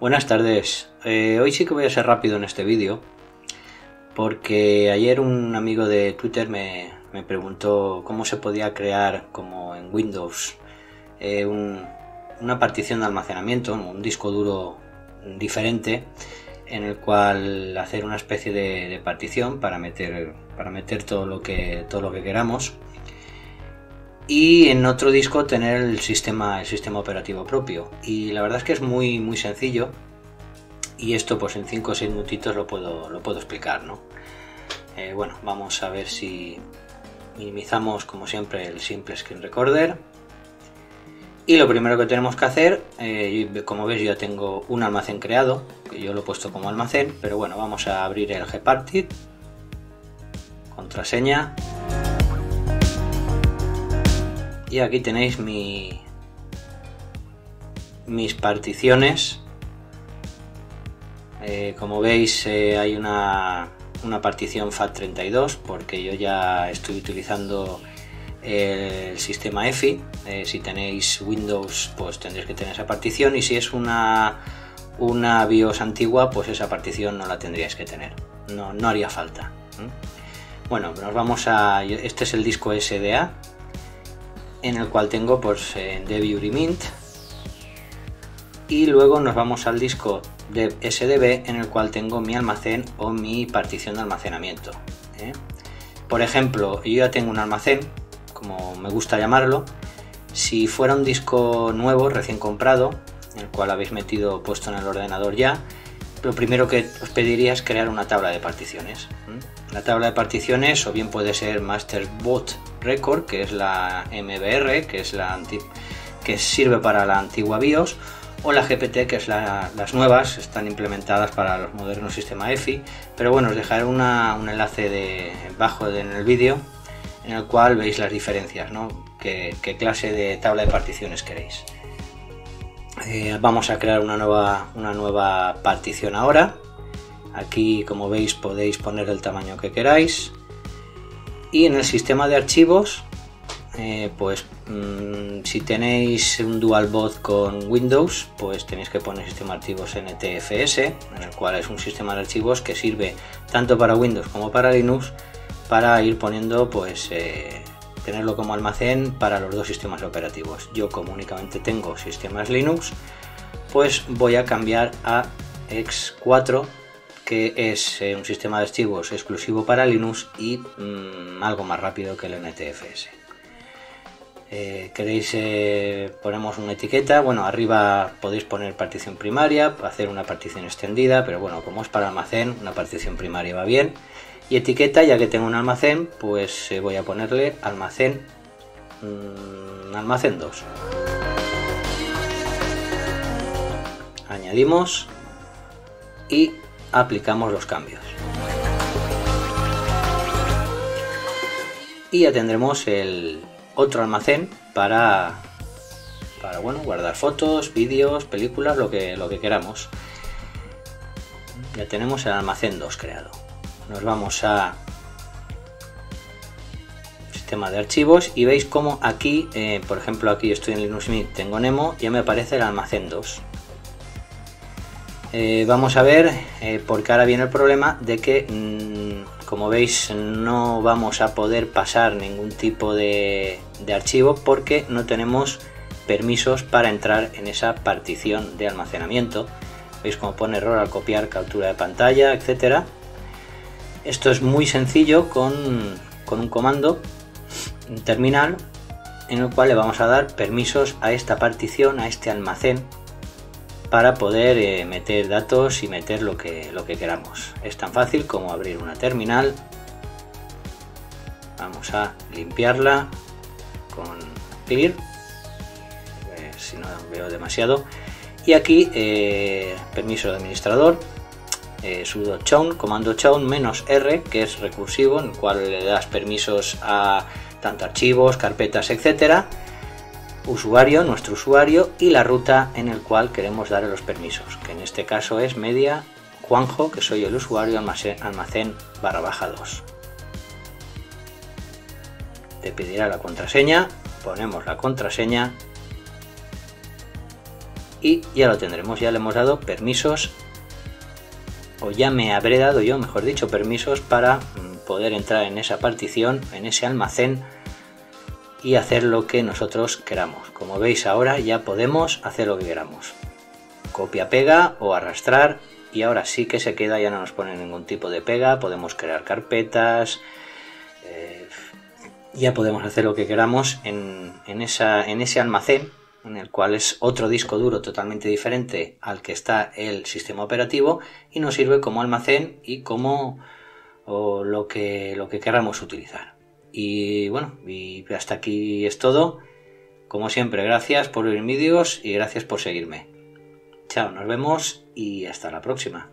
Buenas tardes. Eh, hoy sí que voy a ser rápido en este vídeo porque ayer un amigo de Twitter me, preguntó cómo se podía crear como en Windows eh, una partición de almacenamiento, un disco duro diferente en el cual hacer una especie de, partición para meter, para meter todo, lo que, todo lo que queramos y en otro disco tener el sistema, el sistema operativo propio. Y la verdad es que es muy, muy sencillo y esto pues en 5 o 6 minutitos lo puedo, lo puedo explicar. ¿no? Eh, bueno, vamos a ver si minimizamos como siempre el simple screen recorder. Y lo primero que tenemos que hacer, eh, como veis ya tengo un almacén creado, que yo lo he puesto como almacén, pero bueno, vamos a abrir el gparted, contraseña, y aquí tenéis mi, mis particiones. Eh, como veis eh, hay una, una, partición FAT32 porque yo ya estoy utilizando el sistema EFI eh, si tenéis Windows pues tendréis que tener esa partición. Y si es una, una BIOS antigua pues esa partición no la tendríais que tener. No, no haría falta bueno nos vamos a este es el disco SDA en el cual tengo pues eh, Mint y luego nos vamos al disco de SDB en el cual tengo mi almacén o mi partición de almacenamiento. ¿eh? Por ejemplo, yo ya tengo un almacén, como me gusta llamarlo. Si fuera un disco nuevo, recién comprado, el cual habéis metido puesto en el ordenador ya, lo primero que os pediría es crear una tabla de particiones. La tabla de particiones o bien puede ser MasterBot Record, que es la MBR, que es la que sirve para la antigua BIOS, o la GPT, que es las nuevas, están implementadas para los modernos sistemas EFI. Pero bueno, os dejaré un enlace de, bajo en el vídeo en el cual veis las diferencias, ¿no? qué, clase de tabla de particiones queréis. Eh, vamos a crear una nueva, una nueva partición ahora. Aquí, como veis, podéis poner el tamaño que queráis y en el sistema de archivos eh, pues mm, si tenéis un dual bot con Windows pues tenéis que poner sistema de archivos NTFS en el cual es un sistema de archivos que sirve tanto para Windows como para Linux para ir poniendo pues eh, tenerlo como almacén para los dos sistemas operativos. Yo como únicamente tengo sistemas Linux pues voy a cambiar a X4 que es eh, un sistema de archivos exclusivo para Linux y mm, algo más rápido que el NTFS. Eh, queréis eh, ponemos una etiqueta bueno arriba podéis poner partición primaria hacer una partición extendida pero bueno como es para almacén una partición primaria va bien. Y etiqueta ya que tengo un almacén pues voy a ponerle almacén mm, almacén 2 añadimos y aplicamos los cambios. Y ya tendremos el otro almacén para, para bueno, guardar fotos, vídeos, películas, lo que, lo que queramos. Ya tenemos el almacén 2 creado. Nos vamos a sistema de archivos y veis como aquí, eh, por ejemplo aquí estoy en Linux Mint, tengo Nemo, ya me aparece el almacén 2. Eh, vamos a ver, eh, porque ahora viene el problema de que, mm, como veis, no vamos a poder pasar ningún tipo de, archivo porque no tenemos permisos para entrar en esa partición de almacenamiento. Veis cómo pone error al copiar captura de pantalla, etcétera. Esto es muy sencillo con, con un comando, terminal, en el cual le vamos a dar permisos a esta partición, a este almacén para poder eh, meter datos y meter lo que, lo que queramos. Es tan fácil como abrir una terminal. Vamos a limpiarla con clear. si no veo demasiado. Y aquí, eh, permiso de administrador, eh, sudo chown, comando chown menos R, que es recursivo, en el cual le das permisos a tanto archivos, carpetas, etcétera usuario, nuestro usuario y la ruta en el cual queremos dar los permisos, que en este caso es media Juanjo, que soy el usuario almacén, barra baja 2. Te pedirá la contraseña, ponemos la contraseña y ya lo tendremos, ya le hemos dado permisos o ya me habré dado yo, mejor dicho, permisos para mm, poder entrar en esa partición, en ese almacén y hacer lo que nosotros queramos. Como veis ahora ya podemos hacer lo que queramos. Copia, pega o arrastrar y ahora sí que se queda, ya no nos pone ningún tipo de pega, podemos crear carpetas, eh, ya podemos hacer lo que queramos en, ese almacén en el cual es otro disco duro totalmente diferente al que está el sistema operativo y nos sirve como almacén y como lo que queramos utilizar. Y bueno, y hasta aquí es todo. Como siempre, gracias por ver vídeos y gracias por seguirme. Chao, nos vemos y hasta la próxima.